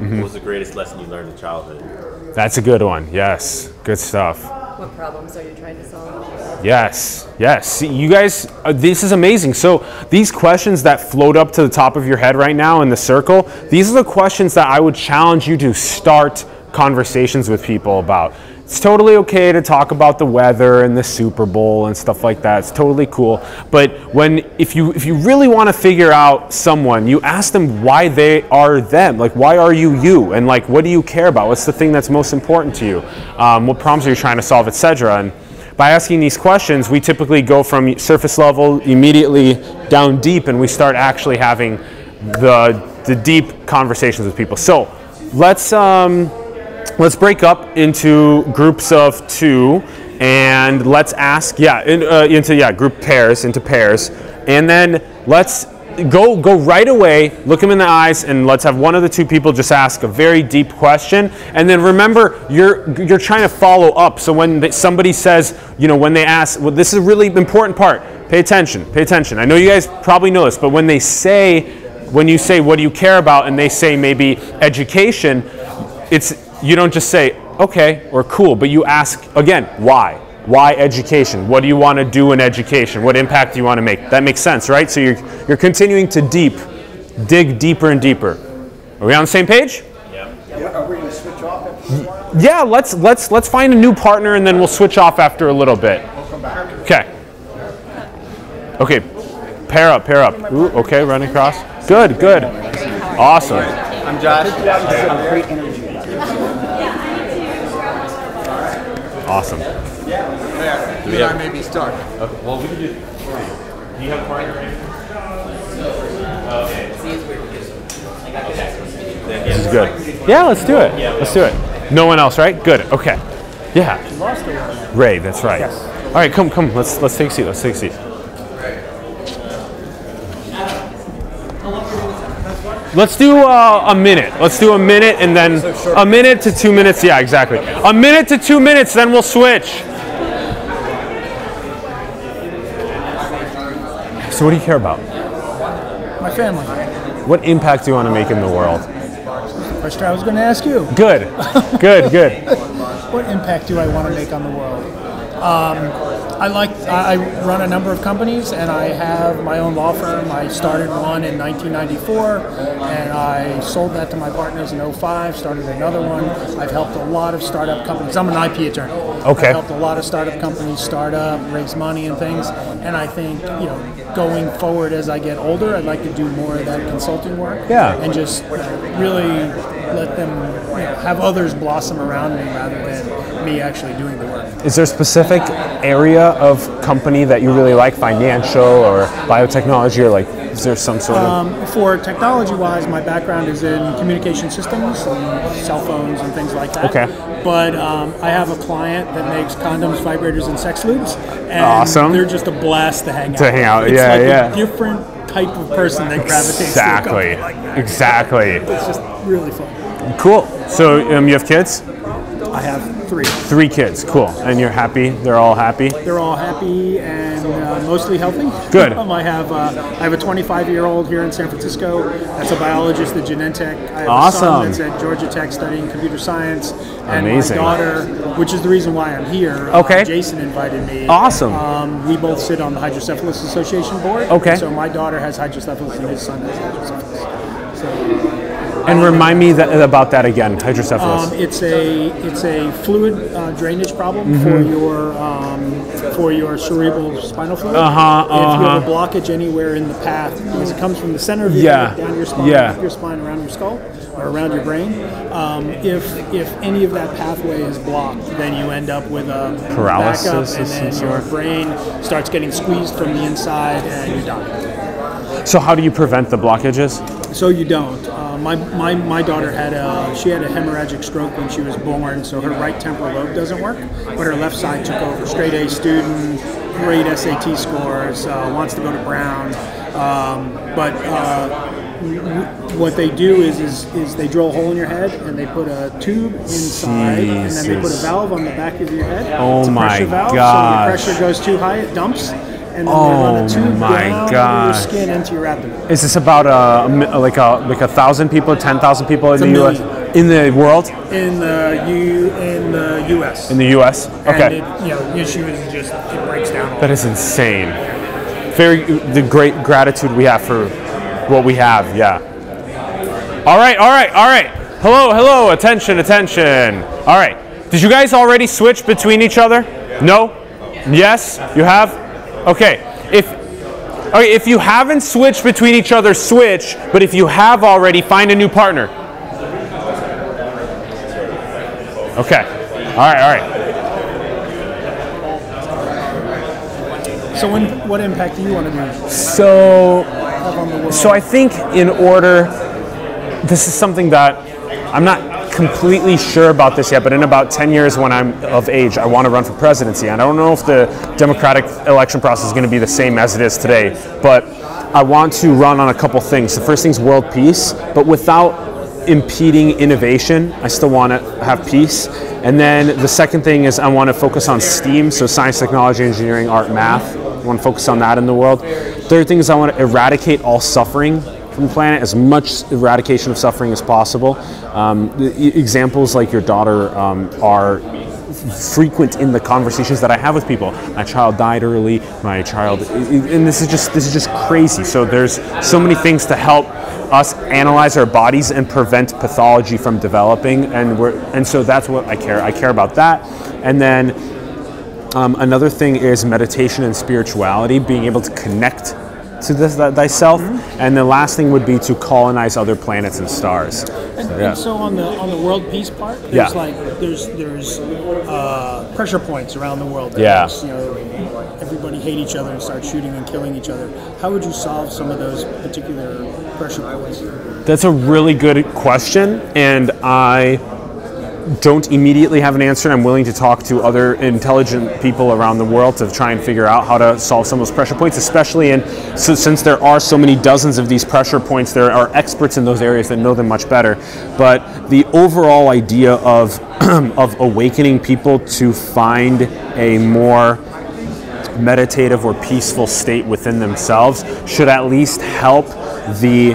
What was the greatest lesson you learned in childhood? That's a good one. Yes. Good stuff. What problems are you trying to solve? Yes, yes. See, you guys, uh, this is amazing. So, these questions that float up to the top of your head right now in the circle, these are the questions that I would challenge you to start conversations with people about. It's totally okay to talk about the weather and the Super Bowl and stuff like that. It's totally cool. But when if you if you really want to figure out someone, you ask them why they are them. Like why are you you? And like what do you care about? What's the thing that's most important to you? Um, what problems are you trying to solve, etc. And by asking these questions, we typically go from surface level immediately down deep, and we start actually having the the deep conversations with people. So let's. Um, let's break up into groups of two and let's ask yeah in, uh, into yeah group pairs into pairs. And then let's go go right away look them in the eyes and let's have one of the two people just ask a very deep question. And then remember you're you're trying to follow up. So when somebody says you know when they ask well this is a really important part. Pay attention pay attention. I know you guys probably know this but when they say when you say what do you care about? And they say maybe education it's you don't just say okay or cool, but you ask again why. Why education? What do you want to do in education? What impact do you want to make? That makes sense, right? So you're you're continuing to deep, dig deeper and deeper. Are we on the same page? Are we gonna switch off after? Yeah. Let's let's let's find a new partner and then we'll switch off after a little bit. We'll come back. Okay. Okay. Pair up. Pair up. Ooh, okay. Running across. Good. Good. Awesome. I'm Josh. Great Awesome. Yeah, you and I may be stuck. Okay, well, we can do. Do you have a partner? This is good. Yeah, let's do it. Let's do it. No one else, right? Good. Okay. Yeah. Ray, that's right. All right, come, come. Let's let's take a seat. Let's take a seat. Let's do uh, a minute. Let's do a minute and then a minute to two minutes. Yeah, exactly. A minute to two minutes, then we'll switch. So, what do you care about? My family. What impact do you want to make in the world? First, I was going to ask you. Good, good, good. What impact do I want to make on the world? Um, I like. I I run a number of companies, and I have my own law firm. I started one in 1994, and I sold that to my partners in 05. Started another one. I've helped a lot of startup companies. I'm an IP attorney. Okay. I've helped a lot of startup companies start up, raise money, and things. And I think you know, going forward as I get older, I'd like to do more of that consulting work. Yeah. And just really let them you know, have others blossom around me rather than me actually doing the work. Is there a specific area of company that you really like, financial or biotechnology, or like, is there some sort of? Um, for technology-wise, my background is in communication systems and cell phones and things like that. Okay. But um, I have a client that makes condoms, vibrators, and sex lubes, and Awesome. they're just a blast to hang out. To hang out, It's yeah, like yeah. A different type of person that gravitates Exactly. like that. Exactly. It's just really fun. Cool. So um, you have kids? I have three. Three kids. Cool. And you're happy? They're all happy. They're all happy and uh, mostly healthy. Good. Um, I have uh, I have a 25 year old here in San Francisco. That's a biologist at Genentech. I have a Awesome. son that's at Georgia Tech studying computer science. And Amazing. my daughter, which is the reason why I'm here. Okay. Uh, Jason invited me. Awesome. Um, we both sit on the Hydrocephalus Association board. Okay. So my daughter has hydrocephalus and his son has hydrocephalus. So. And remind me that, about that again. Hydrocephalus. Um, it's a it's a fluid uh, drainage problem Mhm. for your um, for your cerebral spinal fluid. Uh-huh, If you have a uh-huh. blockage anywhere in the path, because it comes from the center of your Yeah, down your spine, yeah. your spine around your skull or around your brain. Um, if if any of that pathway is blocked, then you end up with a Paralysis backup, and then your brain starts getting squeezed from the inside, and you die. So how do you prevent the blockages? So you don't. Uh, my, my, my daughter had a she had a hemorrhagic stroke when she was born, so her right temporal lobe doesn't work, but her left side took over. Straight A student, great SAT scores, uh, wants to go to Brown, um, but. Uh, what they do is, is is they drill a hole in your head and they put a tube inside and then they put a valve on the back of your head. Oh it's a my pressure valve, gosh. So your pressure goes too high, it dumps, and then they Oh run a tube my down gosh. your skin into your abdomen. Is this about uh, a, a uh, like a like a thousand people, ten thousand people in It's a the million. U.S.? In the world? in the U in the U.S. In the U.S. And Okay. it, you know, the issue is just it breaks down. That is insane. Very the great gratitude we have for what we have. Yeah. All right. All right. All right. Hello. Hello. Attention. Attention. All right. Did you guys already switch between each other? No. Yes. You have. Okay. If okay, if you haven't switched between each other, switch. But if you have already, find a new partner. Okay. All right. All right. So, when, what impact do you want to do? So, have on the world? so I think in order, this is something that I'm not completely sure about this yet, but in about 10 years when I'm of age, I want to run for presidency. And I don't know if the democratic election process is going to be the same as it is today, but I want to run on a couple things. The first thing is world peace, but without impeding innovation. I still want to have peace. And then the second thing is I want to focus on STEAM, so science, technology, engineering, art, math. I want to focus on that in the world. Third thing is I want to eradicate all suffering from the planet, as much eradication of suffering as possible. Um, examples like your daughter um, are frequent in the conversations that I have with people. My child died early. My child, and this is just this is just crazy. So there's so many things to help us analyze our bodies and prevent pathology from developing, and we're and so that's what I care. I care about that, and then um, another thing is meditation and spirituality, being able to connect to this th- thyself, and the last thing would be to colonize other planets and stars. And, So, yeah. and so on the on the world peace part, there's Yeah. like there's there's uh, pressure points around the world. Yeah. There's, You know, everybody hate each other and start shooting and killing each other. How would you solve some of those particular pressure points? That's a really good question, and I don't immediately have an answer. I'm willing to talk to other intelligent people around the world to try and figure out how to solve some of those pressure points, especially in so, since there are so many dozens of these pressure points, there are experts in those areas that know them much better. But the overall idea of of awakening people to find a more meditative or peaceful state within themselves should at least help the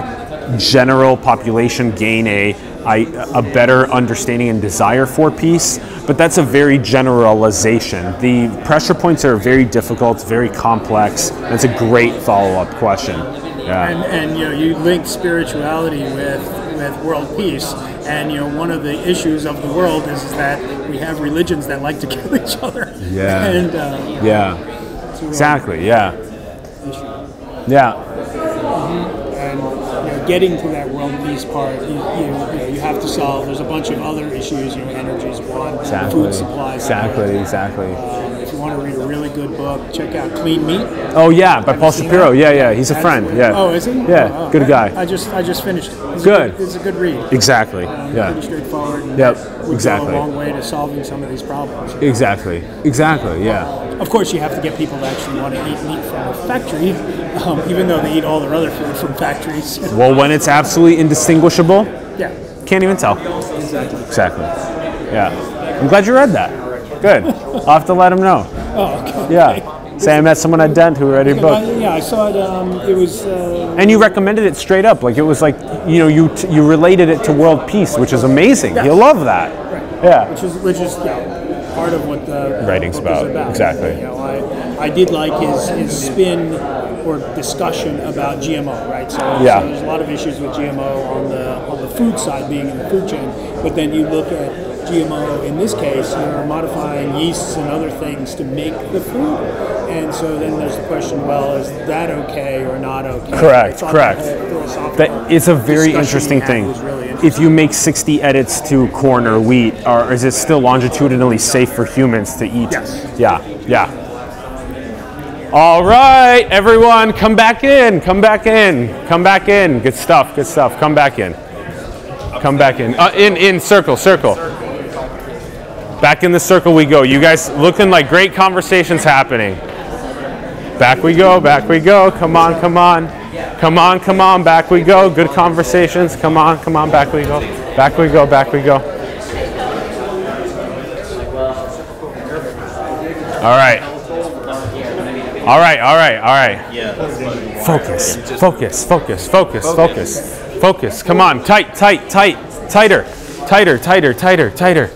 general population gain a, a, a better understanding and desire for peace. But that's a very generalization. The pressure points are very difficult, very complex. That's a great follow up question. Yeah. And, and you know, you link spirituality with with world peace, and you know, one of the issues of the world is, is that we have religions that like to kill each other. Yeah. And uh, yeah. Exactly. Yeah. Yeah. and you know, getting to that world peace part, you, you, you, you have to solve. There's a bunch of other issues. You know, energy is one. Exactly. Food supplies. Exactly. Exactly. Um, if you want to read a really good book, check out Clean Meat. Oh yeah, by Paul Shapiro. that? Yeah, yeah, he's a That's- friend. Yeah. Oh, is he? Yeah, Oh, good I- guy. I just I just finished it. It's Good. Good. It's a good read. Exactly. Um, Yeah. Pretty straightforward. and Yep, exactly. go a long way to solving some of these problems. Exactly. Exactly. Yeah. Of course, you have to get people to actually want to eat meat from a factory, um, even though they eat all their other food from factories. Well, when it's absolutely indistinguishable, yeah. Can't even tell. Exactly. Exactly. Yeah. I'm glad you read that. Good. I'll have to let him know. Oh, okay. Yeah. Say I met someone at Dent who read your book. Uh, yeah, I saw it. Um, it was. Uh, And you recommended it straight up, like it was like you know you t- you related it to world peace, which is amazing. Yes. He'll love that. Right. Yeah. Which is which is know, part of what the Writing's about. about. Exactly. You know, I, I did like his, his spin or discussion about GMO, right? So, Yeah. so there's a lot of issues with GMO on the on the food side, being in the food chain. But then you look at GMO in this case, you're modifying yeasts and other things to make the food. And so then there's the question: Well, is that okay or not okay? Correct, correct. the whole philosophical That it's a very interesting thing. If you make 60 edits to corn or wheat, or is it still longitudinally safe for humans to eat? Yes. Yeah, yeah. All right, everyone, come back in. Come back in. Come back in. Good stuff. Good stuff. Come back in. Come back in. Uh, in in circle, circle. Back in the circle we go. You guys looking like great conversations happening. Back we go, back we go. Come on, come on. Come on, come on, back we go. Good conversations. Come on, come on, back we go. Back we go, back we go. All right. All right, all right, all right. Yeah. Focus, focus, focus, focus, focus, focus. Come on, tight, tight, tight, tighter. Tighter, tighter, tighter, tighter,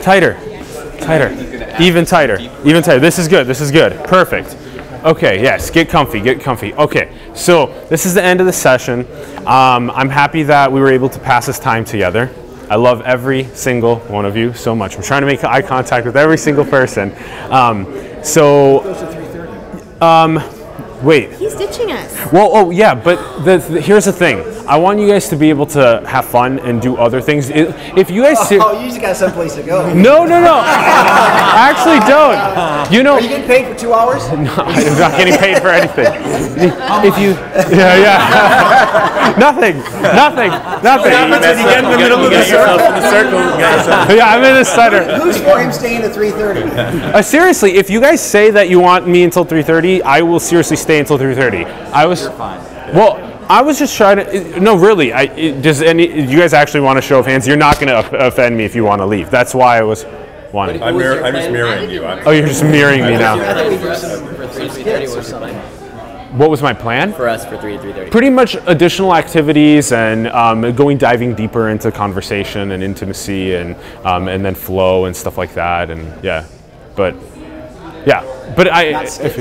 tighter, tighter. Even tighter, even tighter. This is good, this is good. Perfect. Okay, yes, get comfy, get comfy. Okay, so this is the end of the session. Um, I'm happy that we were able to pass this time together. I love every single one of you so much. I'm trying to make eye contact with every single person. Um, so, um, wait. He's ditching us. Well, oh yeah, but the, the- here's the thing. I want you guys to be able to have fun and do other things. If you guys, ser- Oh, you just got someplace to go. no, no, no, I actually don't. You know, Are you getting paid for two hours? no, I'm not getting paid for anything. If you, yeah, yeah, nothing, nothing, nothing. At the end, the middle of the circle. The circle. Yeah, I'm in the center. Who's for him staying to 3:30? Uh, seriously, if you guys say that you want me until 3:30, I will seriously stay until 3:30. I was, Fine. well, I was just trying to. No, really. I it, does any? You guys actually want to show of hands? You're not going to offend me if you want to leave. That's why I was wanting. I'm, mirror, I'm just mirroring you. I'm, Oh, you're just mirroring me now. For us, for 3 3:30 was something. What was my plan? For us, for 3 3:30. Pretty much additional activities and um, going diving deeper into conversation and intimacy and um, and then flow and stuff like that and yeah, but yeah, but I Not if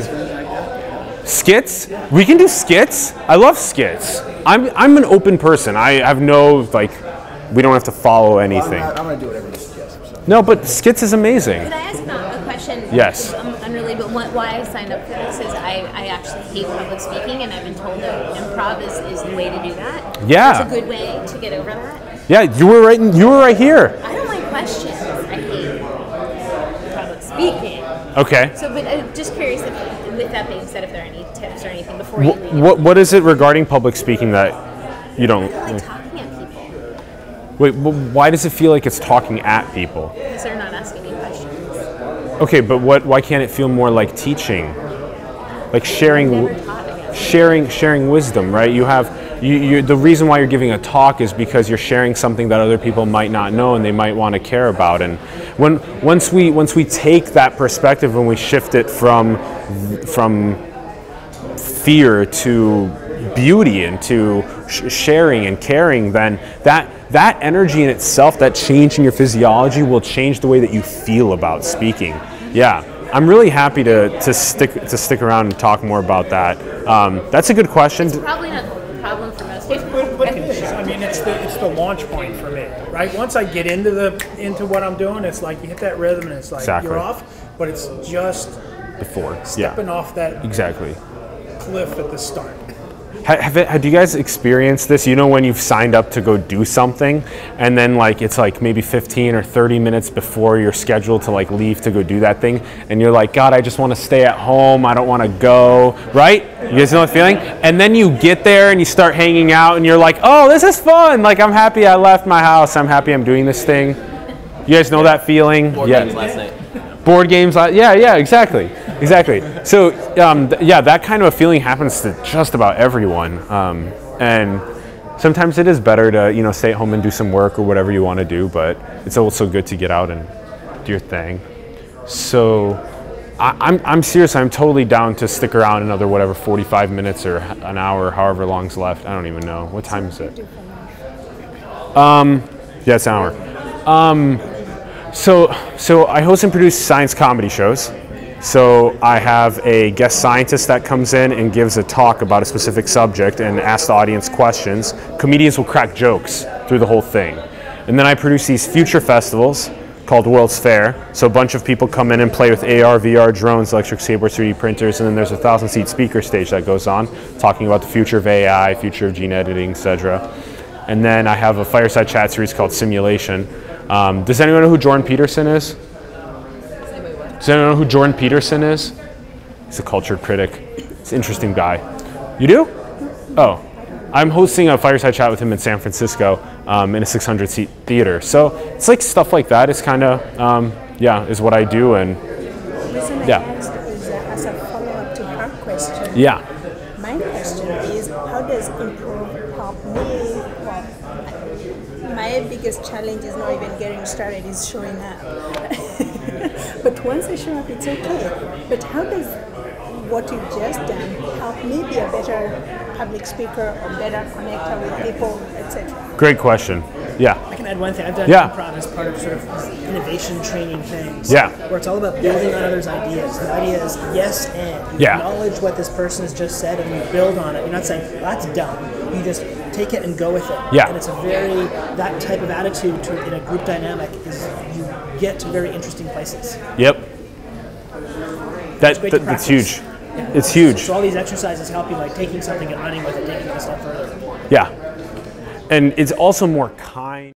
skits you- or anything like that? skits we can do skits. I love skits. I'm I'm an open person. I have no like we don't have to follow Well, I'm, anything. not- I'm going to do whatever you suggest. So. No, but skits is amazing. Could I ask a question? Yes. Um, unrelated, but what, why I signed up for this is I, I actually hate public speaking, and I've been told that improv is, is the way to do that. Yeah. It's a good way to get over that. Yeah, you were right. in- You were right here. I don't like questions. I hate public speaking. Okay. So, but I'm just curious if, with that being said, if What, what what is it regarding public speaking that you don't? Like talking at people Wait, wh- why does it feel like it's talking at people? because they're not asking me questions. Okay, but what? Why can't it feel more like teaching, like sharing, Never taught, I guess. sharing, sharing wisdom? Right? You have you, you. The reason why you're giving a talk is because you're sharing something that other people might not know and they might want to care about. And when once we once we take that perspective and we shift it from from fear to beauty and to sh- sharing and caring, then that that energy in itself, that change in your physiology, will change the way that you feel about speaking. Yeah, I'm really happy to, to stick to stick around and talk more about that. Um, that's a good question. It's Probably not a problem for most people. But, but it is. I mean, it's the it's the launch point for me, right? Once I get into the into what I'm doing, it's like you hit that rhythm and it's like Exactly. you're off. But it's just Before, stepping yeah, off that exactly. Cliff at the start. Have, it, have you guys experienced this? You know, when you've signed up to go do something, and then like it's like maybe 15 or 30 minutes before you're scheduled to like leave to go do that thing, and you're like, God, I just want to stay at home. I don't want to go. Right? You guys know the feeling? And then you get there and you start hanging out, and you're like, Oh, this is fun. Like I'm happy I left my house. I'm happy I'm doing this thing. You guys know that feeling? Board yeah. games last night. Board games, yeah, yeah, exactly, exactly. So, um, th- yeah, that kind of a feeling happens to just about everyone, um, and sometimes it is better to you know stay at home and do some work or whatever you want to do, but it's also good to get out and do your thing. So, I, I'm I'm serious. I'm totally down to stick around another whatever 45 minutes or an hour, however long's left. I don't even know what time is it. Um, yeah, it's an hour. Um, so, so I host and produce science comedy shows. So I have a guest scientist that comes in and gives a talk about a specific subject and asks the audience questions. Comedians will crack jokes through the whole thing. And then I produce these future festivals called World's Fair. So a bunch of people come in and play with AR, VR, drones, electric skateboards, 3D printers, and then there's a thousand seat speaker stage that goes on talking about the future of AI, future of gene editing, etc. And then I have a fireside chat series called Simulation. Um, does anyone know who Jordan Peterson is? Does anyone know who Jordan Peterson is? He's a cultured critic. He's an interesting guy. You do? Oh. I'm hosting a fireside chat with him in San Francisco um, in a 600 seat theater. So it's like stuff like that is kind of, um, yeah, is what I do. And Yeah. as a follow-up to her question. yeah. My question is, how does improve help me? My biggest challenge is not even getting started; is showing up. but once I show up, it's okay. But how does what you've just done help me be a better public speaker or better connector with people, etc.? Great question. Yeah. I can add one thing. I've done Yeah. improv as part of sort of innovation training things. Yeah. Where it's all about building on others' ideas. The idea is yes and. You Yeah. acknowledge what this person has just said and you build on it. You're not saying, well, that's dumb. You just take it and go with it. Yeah. And it's a very, that type of attitude to in a group dynamic is you get to very interesting places. Yep. That, that that's huge. It's huge. So all these exercises help you like taking something and running with it, taking it a step further. Yeah. And it's also more kind.